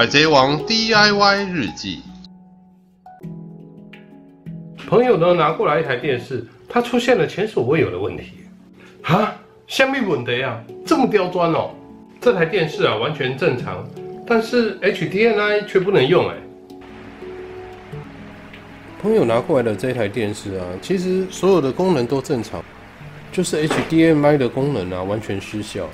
海贼王 DIY 日记。朋友呢拿过来一台电视，它出现了前所未有的问题。啊，下面稳的呀，这么刁钻哦！这台电视啊完全正常，但是 HDMI 却不能用哎。朋友拿过来的这台电视啊，其实所有的功能都正常，就是 HDMI 的功能啊完全失效。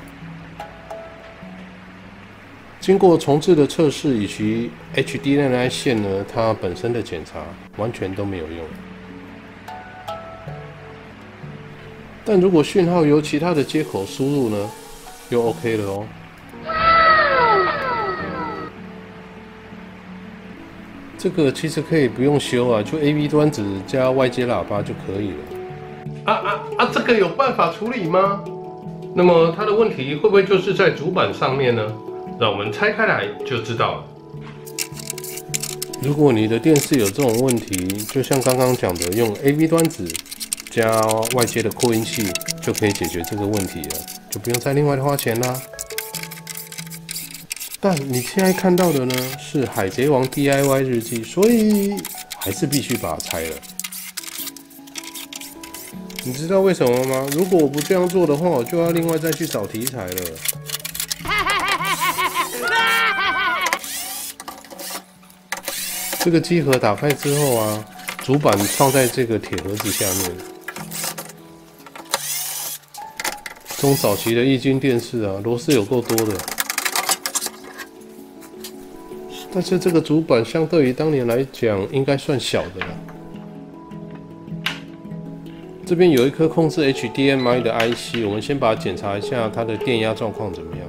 经过重置的测试以及 HDMI 线呢，它本身的检查完全都没有用。但如果讯号由其他的接口输入呢，又 OK 了哦。这个其实可以不用修啊，就 AV 端子加外接喇叭就可以了。啊啊啊！这个有办法处理吗？那么它的问题会不会就是在主板上面呢？让我们拆开来就知道了。如果你的电视有这种问题，就像刚刚讲的，用 AV 端子加外接的扩音器就可以解决这个问题了，就不用再另外花钱啦。但你现在看到的呢，是《海贼王 DIY 日记》，所以还是必须把它拆了。你知道为什么吗？如果我不这样做的话，我就要另外再去找题材了。这个机盒打开之后啊，主板放在这个铁盒子下面。这种早期的液晶电视啊，螺丝有够多的。但是这个主板相对于当年来讲，应该算小的了。这边有一颗控制 HDMI 的 IC，我们先把它检查一下它的电压状况怎么样。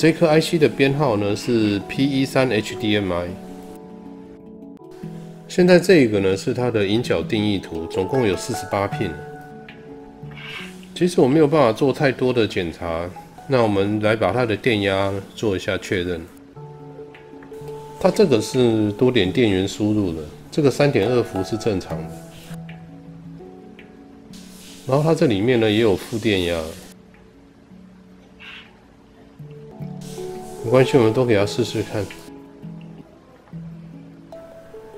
这颗 IC 的编号呢是 P13HDMI。现在这个呢是它的引脚定义图，总共有四十八片。其实我没有办法做太多的检查，那我们来把它的电压做一下确认。它这个是多点电源输入的，这个三点二伏是正常的。然后它这里面呢也有负电压。没关系，我们都给他试试看。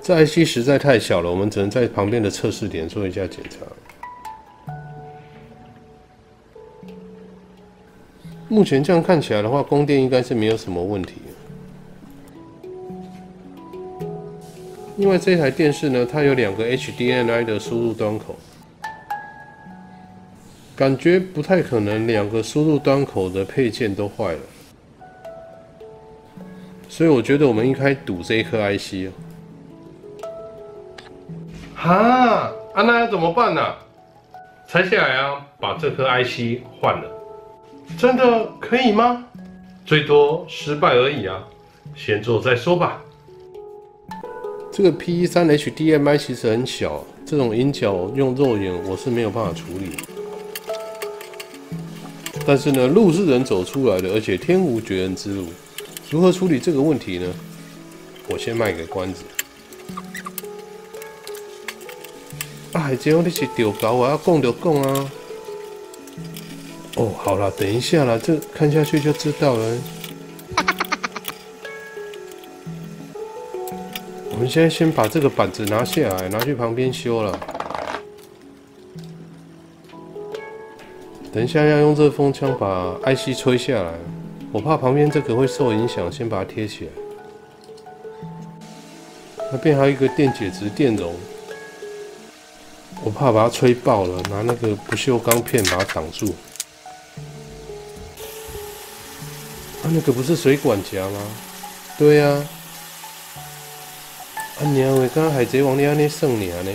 这 IC 实在太小了，我们只能在旁边的测试点做一下检查。目前这样看起来的话，供电应该是没有什么问题。因为这台电视呢，它有两个 HDMI 的输入端口，感觉不太可能两个输入端口的配件都坏了。所以我觉得我们应该赌这一颗 IC 哦。哈，啊那要怎么办呢？拆下来啊，把这颗 IC 换了。真的可以吗？最多失败而已啊，先做再说吧。这个 P13HDMI 其实很小，这种引脚用肉眼我是没有办法处理。但是呢，路是人走出来的，而且天无绝人之路。如何处理这个问题呢？我先卖个关子。啊，海贼王你是丢高啊，要供就供啊。哦，好了，等一下啦，这看下去就知道了。我们现在先把这个板子拿下来，拿去旁边修了。等一下要用热风枪把 IC 吹下来。我怕旁边这个会受影响，先把它贴起来。那边还有一个电解质电容，我怕把它吹爆了，拿那个不锈钢片把它挡住。啊，那个不是水管夹吗？对呀。啊娘喂，刚刚海贼王你安尼算你呢？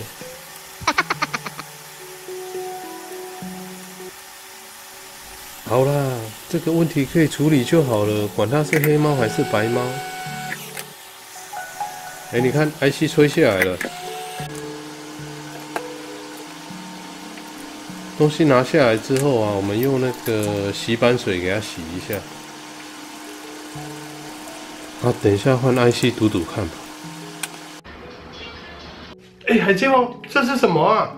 好啦，这个问题可以处理就好了，管它是黑猫还是白猫。哎，你看，IC 吹下来了，东西拿下来之后啊，我们用那个洗板水给它洗一下。好，等一下换 IC 读读看吧。哎，海贼王，这是什么啊？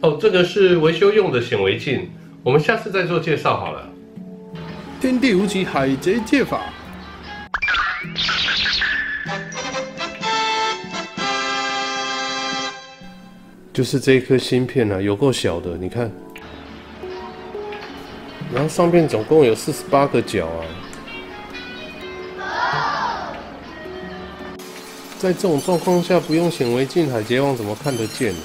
哦，这个是维修用的显微镜。我们下次再做介绍好了。天地无奇，海贼戒法。就是这一颗芯片啊，有够小的，你看。然后上面总共有四十八个角啊。在这种状况下，不用显微镜，海贼王怎么看得见呢？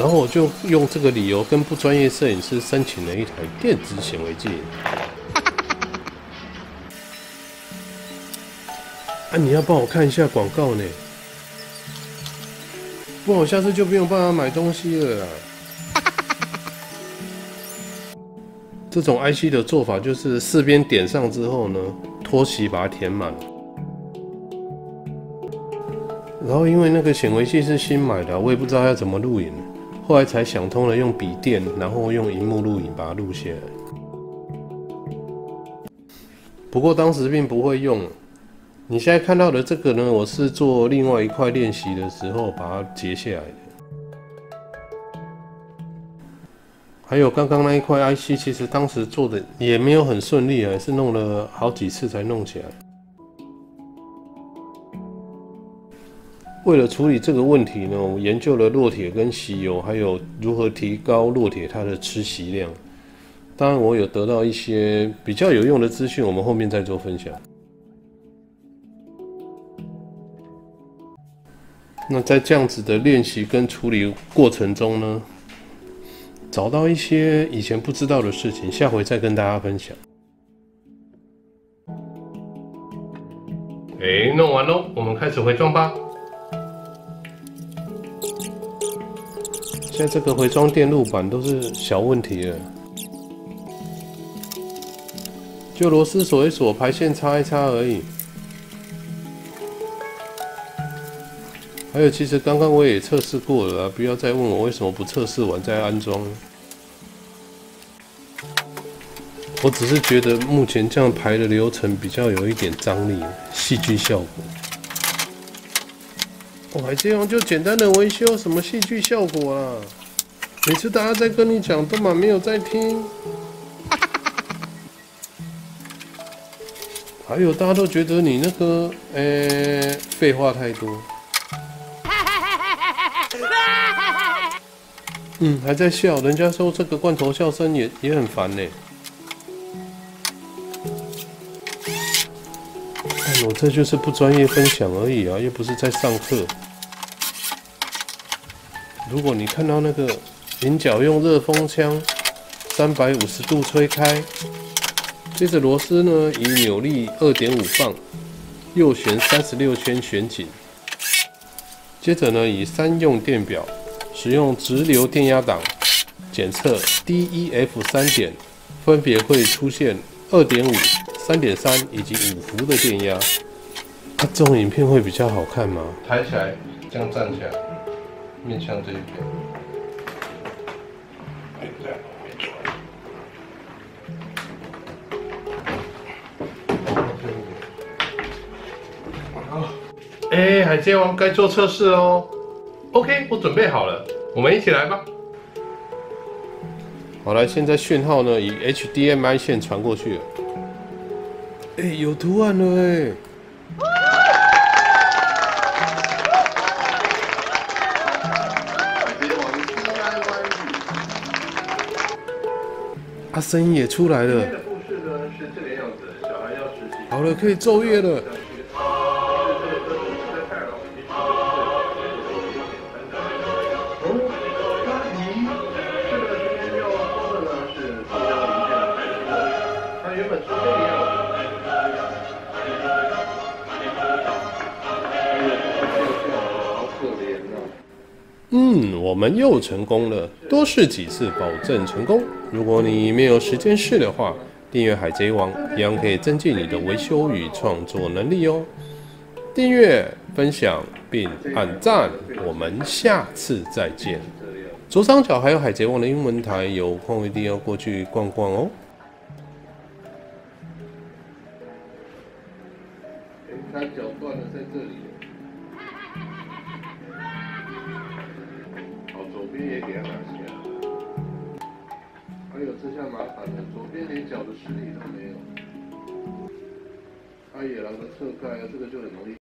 然后我就用这个理由跟不专业摄影师申请了一台电子显微镜。啊，你要帮我看一下广告呢，不然我下次就不用帮他买东西了。这种 IC 的做法就是四边点上之后呢，拖洗把它填满。然后因为那个显微镜是新买的，我也不知道要怎么录影，后来才想通了，用笔电，然后用荧幕录影把它录下来。不过当时并不会用。你现在看到的这个呢，我是做另外一块练习的时候把它截下来的。还有刚刚那一块 IC，其实当时做的也没有很顺利啊，是弄了好几次才弄起来。为了处理这个问题呢，我研究了烙铁跟吸油，还有如何提高烙铁它的吃锡量。当然，我有得到一些比较有用的资讯，我们后面再做分享。那在这样子的练习跟处理过程中呢，找到一些以前不知道的事情，下回再跟大家分享。哎，弄完喽，我们开始回装吧。现在这个回装电路板都是小问题了，就螺丝锁一锁，排线插一插而已。还有，其实刚刚我也测试过了，不要再问我为什么不测试完再安装。我只是觉得目前这样排的流程比较有一点张力，戏剧效果。我还这样就简单的维修，什么戏剧效果啊？每次大家在跟你讲，都满没有在听。还有大家都觉得你那个，呃，废话太多。嗯，还在笑，人家说这个罐头笑声也也很烦呢。我这就是不专业分享而已啊，又不是在上课。如果你看到那个引脚用热风枪三百五十度吹开，接着螺丝呢以扭力二点五磅右旋三十六圈旋紧，接着呢以三用电表。使用直流电压档检测 D、E、F 三点，分别会出现二点五、三点三以及五伏的电压。它这种影片会比较好看吗？抬起来，这样站起来，面向这一边。哎，海贼王该做测试哦。OK，我准备好了，我们一起来吧。好了，现在讯号呢以 HDMI 线传过去了。哎，有图案了哎！啊，声音也出来了。好了，可以奏乐了。我们又成功了，多试几次，保证成功。如果你没有时间试的话，订阅海贼王一样可以增进你的维修与创作能力哦。订阅、分享并按赞，我们下次再见。左上角还有海贼王的英文台，有空一定要过去逛逛哦。他脚断了，在这里。这边也给他拿起来。还有这下麻烦了，左边连脚的实力都没有。他野狼的侧盖，这个就很容易。